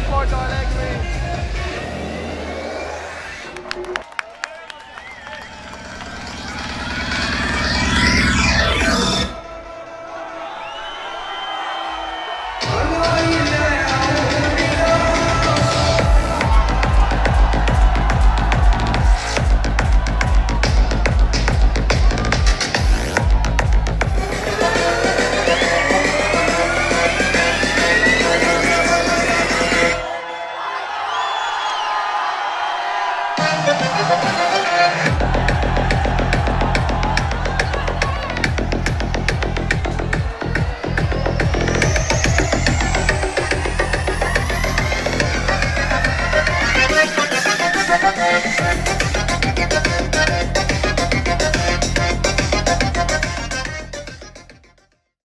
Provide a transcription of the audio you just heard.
have four toilets.